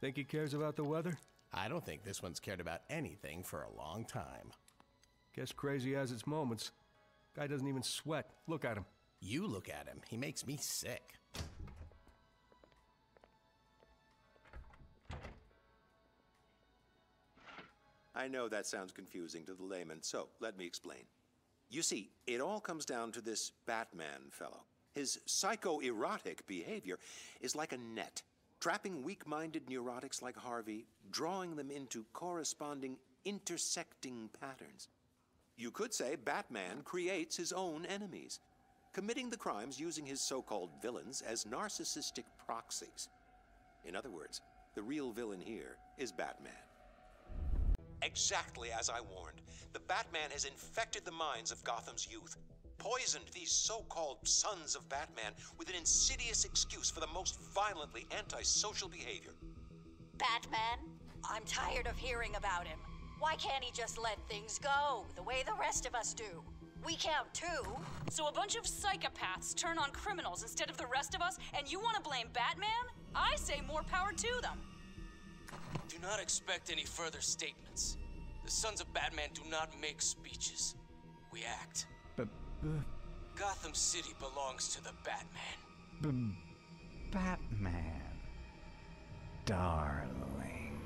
Think he cares about the weather? I don't think this one's cared about anything for a long time. Guess crazy has its moments. Guy doesn't even sweat. Look at him. You look at him, he makes me sick. I know that sounds confusing to the layman, so let me explain. You see, it all comes down to this Batman fellow. His psycho-erotic behavior is like a net, trapping weak-minded neurotics like Harvey, drawing them into corresponding intersecting patterns. You could say Batman creates his own enemies, committing the crimes using his so-called villains as narcissistic proxies. In other words, the real villain here is Batman. Exactly as I warned, the Batman has infected the minds of Gotham's youth, poisoned these so called sons of Batman with an insidious excuse for the most violently antisocial behavior. Batman? I'm tired of hearing about him. Why can't he just let things go the way the rest of us do? We count too. So a bunch of psychopaths turn on criminals instead of the rest of us, and you want to blame Batman? I say more power to them. Do not expect any further statements. The Sons of Batman do not make speeches. We act. But, Gotham City belongs to the Batman. but, Batman. Darling.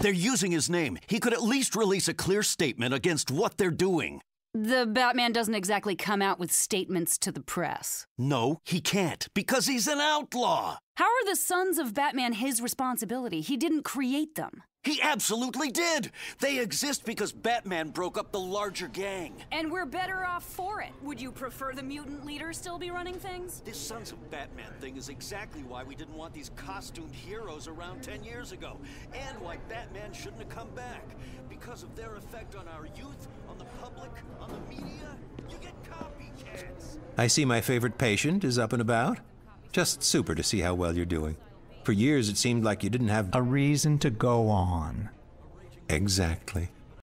They're using his name. He could at least release a clear statement against what they're doing. The Batman doesn't exactly come out with statements to the press. No, he can't, because he's an outlaw. How are the sons of Batman his responsibility? He didn't create them. He absolutely did. They exist because Batman broke up the larger gang. And we're better off for it. Would you prefer the mutant leader still be running things? This Sons of Batman thing is exactly why we didn't want these costumed heroes around 10 years ago. And why Batman shouldn't have come back. Because of their effect on our youth, on the public, on I see my favorite patient is up and about. Just super to see how well you're doing. For years, it seemed like you didn't have. A reason to go on. Exactly.